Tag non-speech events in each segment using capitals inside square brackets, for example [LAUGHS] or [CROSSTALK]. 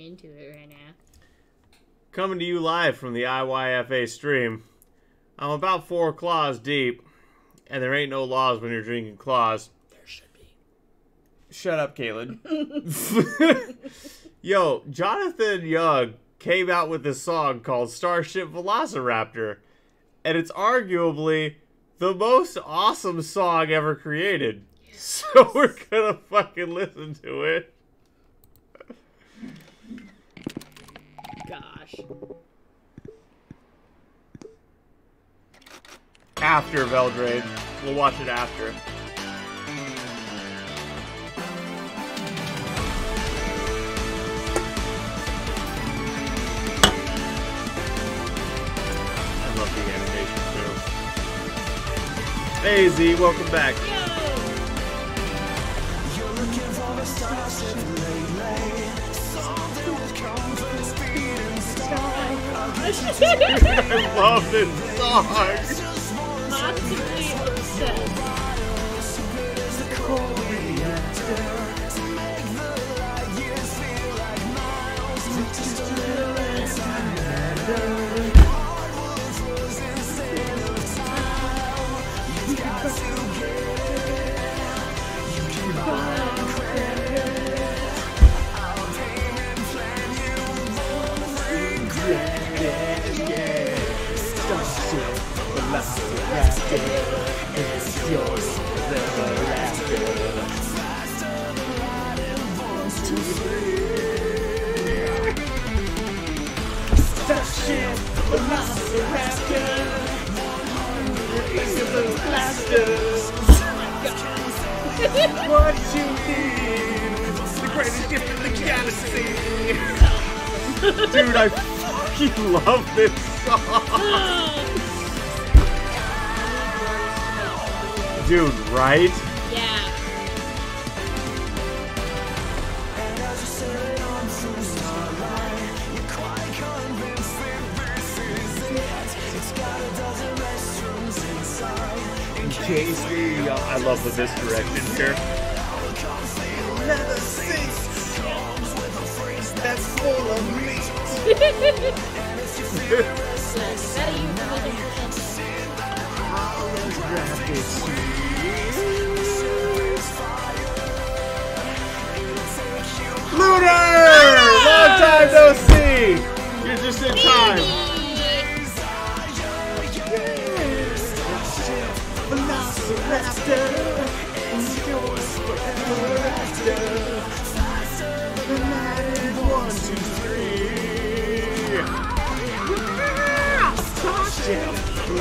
into it right now. Coming to you live from the IYFA stream. I'm about four claws deep, and there ain't no laws when you're drinking claws. There should be. Shut up, Caitlin. [LAUGHS] [LAUGHS] Yo, Jonathan Young came out with this song called Starship Velociraptor, and it's arguably the most awesome song ever created. [LAUGHS] So we're gonna fucking listen to it. Gosh. After Veldrade. We'll watch it after. I love the animation too. Hey Z, welcome back. [LAUGHS] I love this song. What you need the greatest gift in the galaxy. Dude, I fucking love this song. Dude, right? Casey, I love the misdirection here. That's full of meat. Better you than Lunar!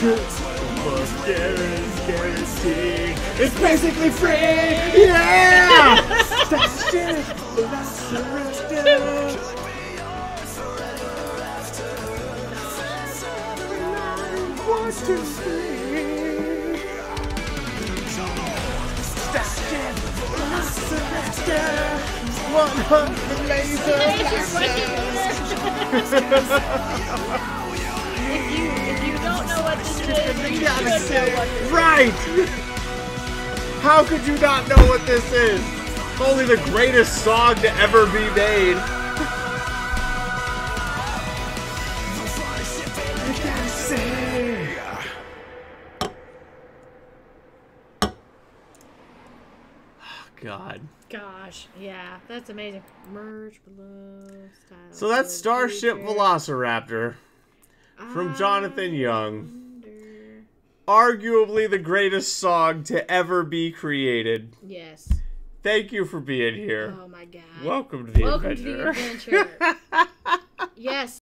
But guarantee, guarantee. It's basically free. Yeah. [LAUGHS] That's it. Velociraptor. One, two, three. Starship Velociraptor. One hundred laser if you if you don't know what this is, you should know what this is. Right! How could you not know what this is? Only the greatest song to ever be made. I gotta say. God. Gosh, yeah, that's amazing. Merge below style. So that's Starship feature. Velociraptor from Jonathan Young. Arguably the greatest song to ever be created. Yes. Thank you for being here. Oh my god. Welcome to the adventure. Welcome adventure. to the adventure. [LAUGHS] yes.